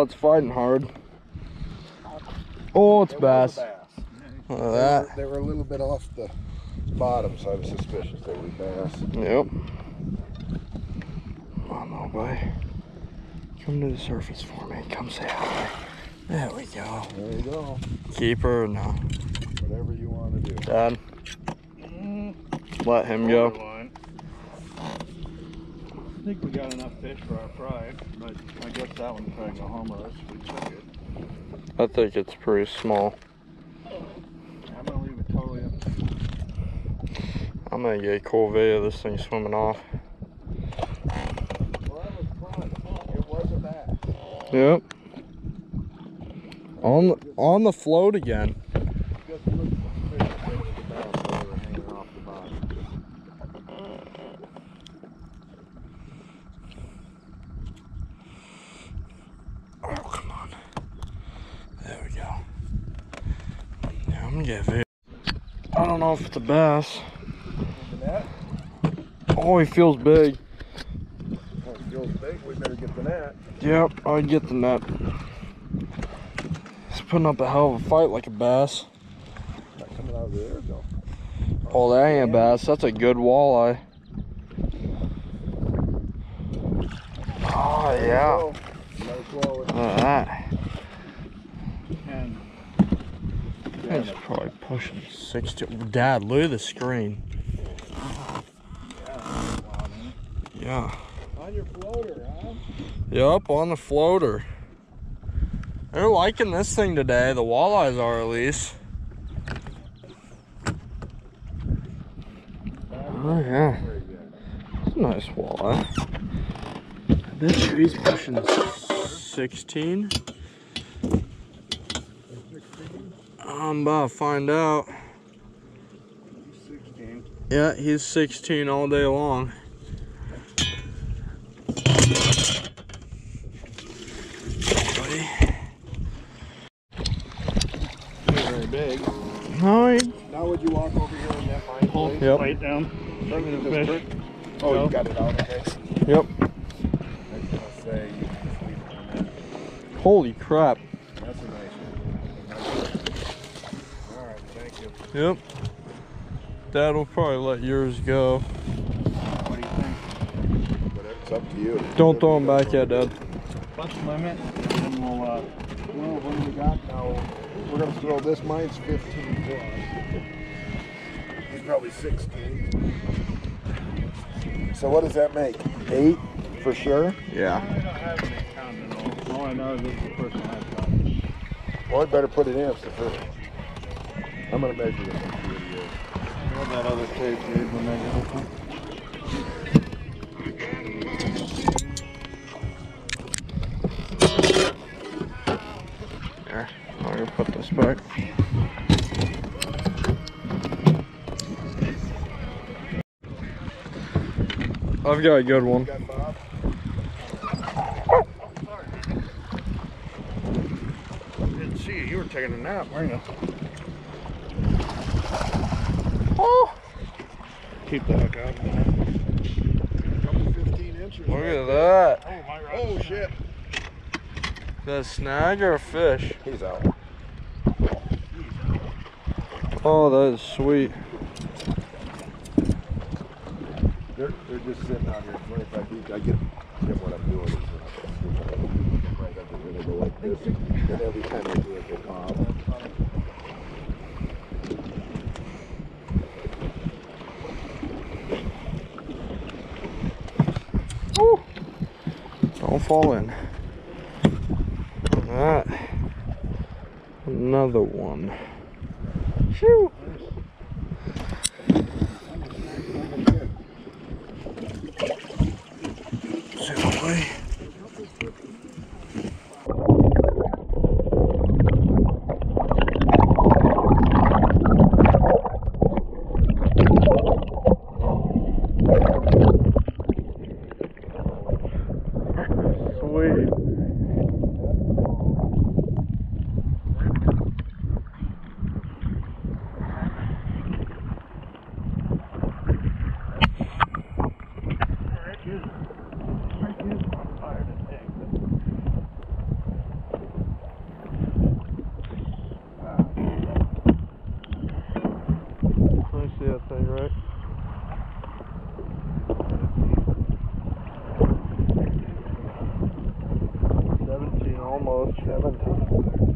tell it's fighting hard. Oh, it's It bass. bass. Look They at were, that. they were a little bit off the bottom, so I was suspicious they were bass. Yep. Come on, little boy. Come to the surface for me. Come say hi. There we go. There you go. Keeper, no. Whatever you want to do. Dad, let him go. I think we got enough fish for our fry, but I guess that one's trying to go home with us. We took it. I think it's pretty small. I'm gonna leave it totally up. to you. I'm gonna get a cool video of this thing swimming off. Well, that was fun. It was a bass. Yep. On the, on the float again. Just looked suspicious they was a bass when they were hanging off the bottom. Oh, come on. There we go. Yeah, video. I don't know if it's a bass. The? Oh, he feels big. Big. We better get the net. Yep, I'd get the net. He's putting up a hell of a fight like a bass. Not coming out of there, though. Oh, that ain't a bass. That's a good walleye. Oh, yeah. Nice blow. Look at that. And He's probably pushing 60. Dad, look at the screen. Yeah. On your floater, huh? Yep, on the floater. They're liking this thing today. The walleyes are at least. Oh yeah, Very it's a nice walleye. I bet you he's pushing 16. I'm about to find out. 16. Yeah, he's 16 all day long. Buddy. Very big. No, he Now would you walk over here and net mine, Pull please? Yep. right down. Bring the fish. Oh, No. you got it out, okay. Yep. I was gonna say, you can just leave it on that. Holy crap. That's a nice one. All right, thank you. Yep. Dad will probably let yours go. What do you think? But it's up to you. Don't throw them back yet, Dad. Bunch limit, and then we'll, uh, Well, what do we got now? We're gonna throw this. Mine's 15 plus. He's probably 16. So what does that make? Eight for sure. Yeah. I don't have any counting. All I know is this is the first one I've got. Well, I better put it in. It's the first. I'm gonna measure this. and see what it is. What that other tape did when they get it. There. I'm gonna put this back. I've got a good one. Bob? Didn't see you. You were taking a nap, weren't you? Keep the hook out. Couple 15 inches. look at that. Oh, my rod. Oh shit. Is that a snag or a fish? He's out. Oh, that is sweet. They're, they're just sitting out here 25 feet. I get, get what I'm doing. is right under there. They go like this. And every time they do it, they pop. Don't fall in. Look that. Another one. Shoot. almost 70.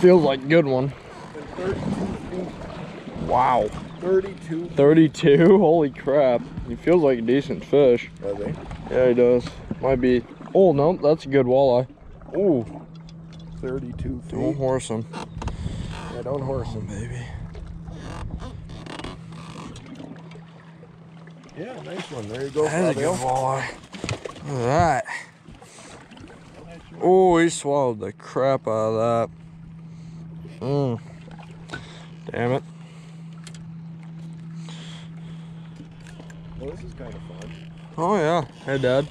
Feels like a good one. And 32 feet. Wow. 32 32? Holy crap. He feels like a decent fish. Are they? Yeah, he does. Might be. Oh, no, that's a good walleye. Ooh. 32 feet. Don't horse him. Yeah, don't horse Oh, them. baby. Yeah, nice one. There you go, That's a good walleye. Look at that. Oh, he swallowed the crap out of that. Mmm. Damn it. Well, this is kind of fun. Oh, yeah. Hey, Dad.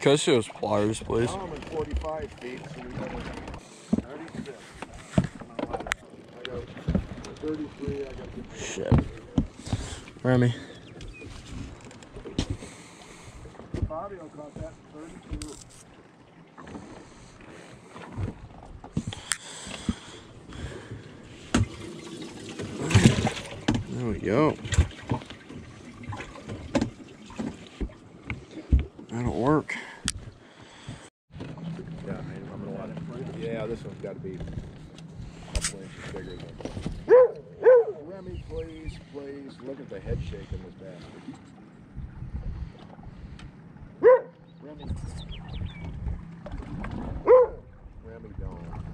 Catch those pliers, please. Now I'm at 45 feet, so we got 36. I got 33. I got the Shit. Remy. Fabio caught that 32. There go. That'll work. Yeah, I'm gonna watch it. Yeah, this one's got to be a couple inches bigger than. Remy, please, please look at the head shake in this bastard. Remy. Remy, don't.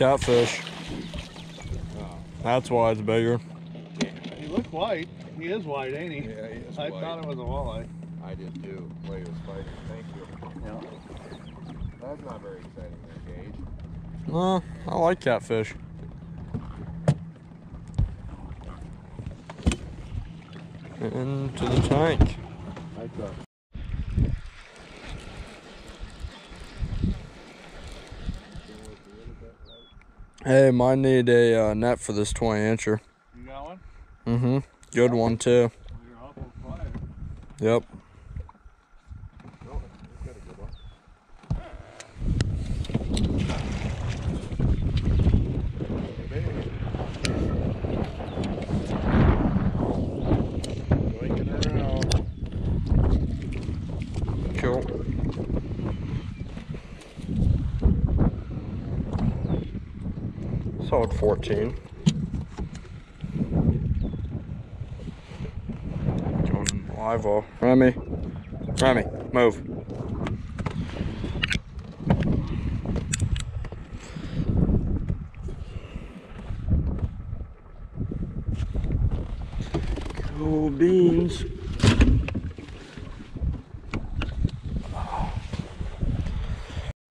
Catfish. That's why it's bigger. He looked white. He is white, ain't he? Yeah, he is I white. thought it was a walleye. I did too. Way he was fighting. Thank you. Yeah. That's not very exciting, there, Gage. No, I like catfish. Into the tank. I thought. Hey, might need a uh, net for this 20 incher. You got one? Mm-hmm. Good one too. You're awful quiet. Yep. No, he's got a good one. Winking around. Cool. Solid 14. Going in live well. Remy. Remy, move. Cool beans.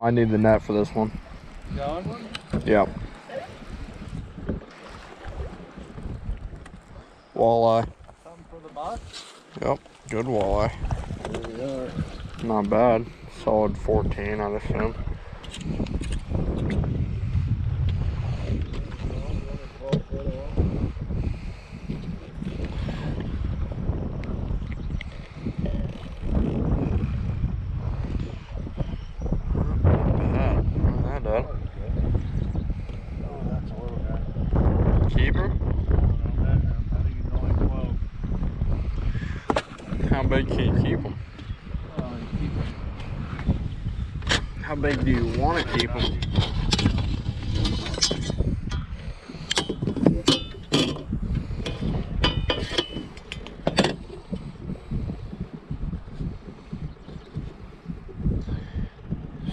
I need the net for this one. You got one? Yep. Walleye. Something for the box? Yep. Good walleye. Here we are. Not bad. Solid 14, I'd assume. Not bad. Not bad. That's a little guy. Keeper? I think he's only 12. How big can you keep them? How big do you want to keep them?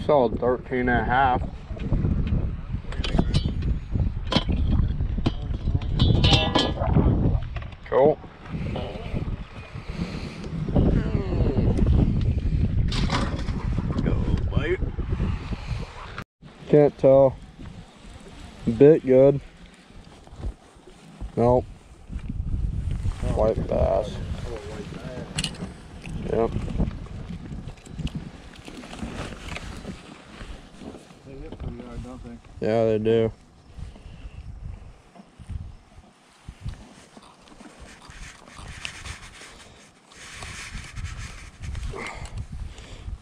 Solid 13 and a half. Can't tell. Bit good. Nope. White bass. Yep. Yeah, they do.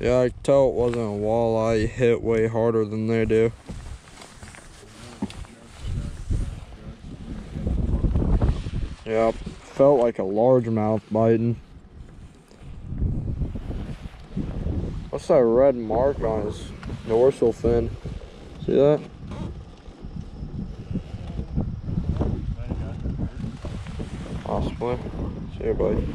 Yeah, I tell it wasn't a walleye. Hit way harder than they do. Yep. Felt like a largemouth biting. What's that red mark on his dorsal fin? See that? Possibly. See you, buddy.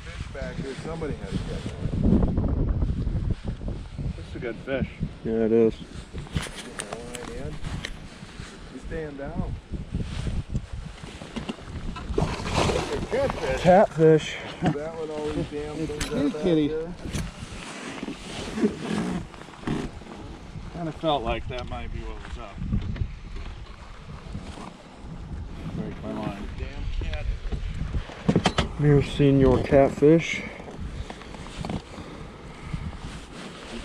Fish back here. Somebody had to get that. This is a good fish. Yeah, it is. Get the. You stand down. Catfish. Catfish. that one always damn things out kitty. Kind of felt like that might be what was up. Break my line. Damn cat. Never seen your catfish.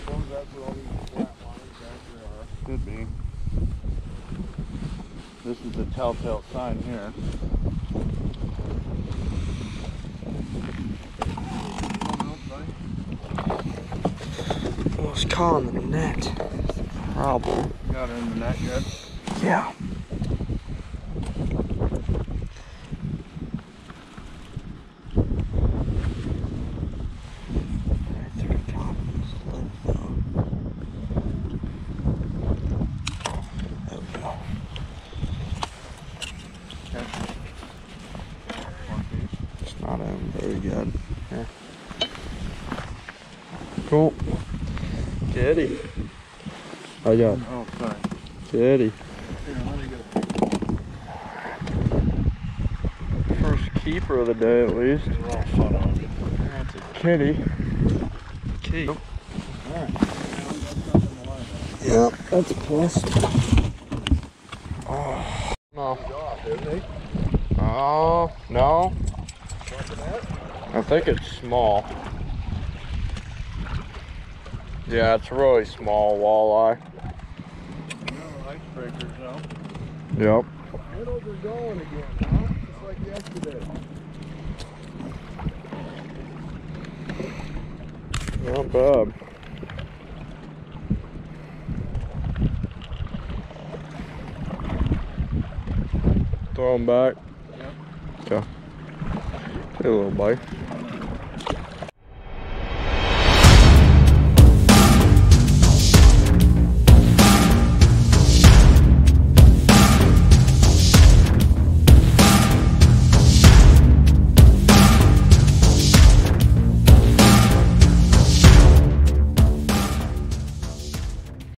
Suppose that's what all these flat lines back there are. Could be. This is the telltale sign here. It's caught in the net. Problem. Got her in the net yet? Yeah. Right there, top of his lip, though. There we go. One piece. It's not in very good. Here. Cool. Kitty. I got Oh, sorry. kitty. Here, let me get a First keeper of the day, at least. raw fun on. That's a kitty. Kitty. Alright. Yeah, that's a plus. Oh, no. Off, didn't they? Oh, no. I think it's small. Yeah, it's really small walleye. Icebreakers. Yep. Minnows are going again, huh? Just like yesterday. Not bad. Throw them back. Okay. Little bite.